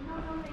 No, no, no.